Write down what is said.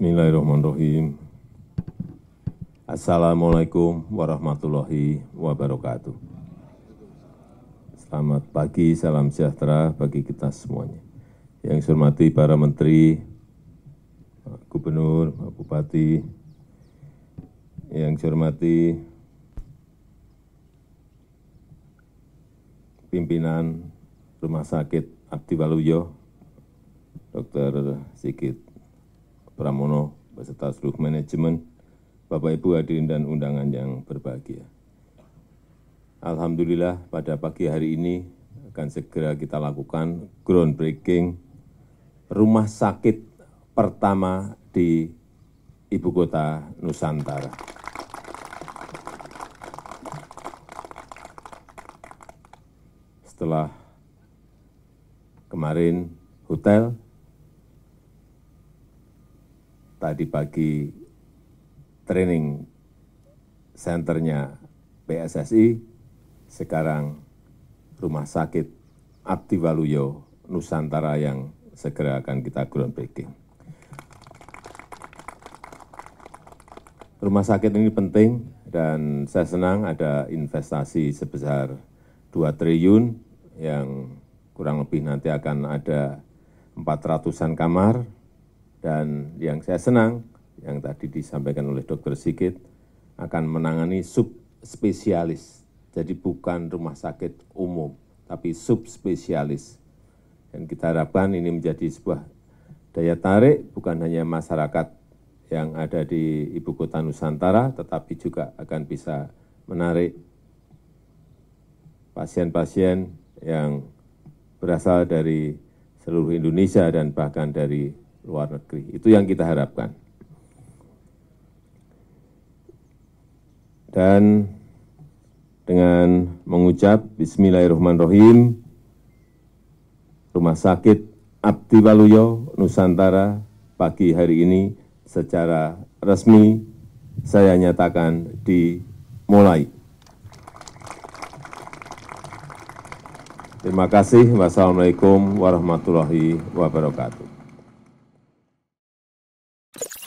Bismillahirrahmanirrahim. Assalamualaikum warahmatullahi wabarakatuh. Selamat pagi, salam sejahtera bagi kita semuanya. Yang saya hormati para menteri, Pak Gubernur, Pak Bupati, yang saya hormati pimpinan Rumah Sakit Abdi Waluyo, Dr. Sigit Pramono, beserta seluruh manajemen, Bapak Ibu hadirin dan undangan yang berbahagia. Alhamdulillah pada pagi hari ini akan segera kita lakukan groundbreaking rumah sakit pertama di ibu kota Nusantara. Setelah kemarin hotel tadi pagi training centernya PSSI, sekarang rumah sakit Abdi Waluyo Nusantara yang segera akan kita groundbreaking. Rumah sakit ini penting dan saya senang ada investasi sebesar 2 triliun yang kurang lebih nanti akan ada 400-an kamar dan yang saya senang, yang tadi disampaikan oleh Dr. Sigit, akan menangani subspesialis. Jadi bukan rumah sakit umum, tapi subspesialis. Dan kita harapkan ini menjadi sebuah daya tarik bukan hanya masyarakat yang ada di ibu kota Nusantara, tetapi juga akan bisa menarik pasien-pasien yang berasal dari seluruh Indonesia dan bahkan dari luar negeri. Itu yang kita harapkan. Dan dengan mengucap Bismillahirrahmanirrahim, Rumah Sakit Abdi Waluyo Nusantara pagi hari ini secara resmi saya nyatakan dimulai. Terima kasih. Wassalamualaikum warahmatullahi wabarakatuh. you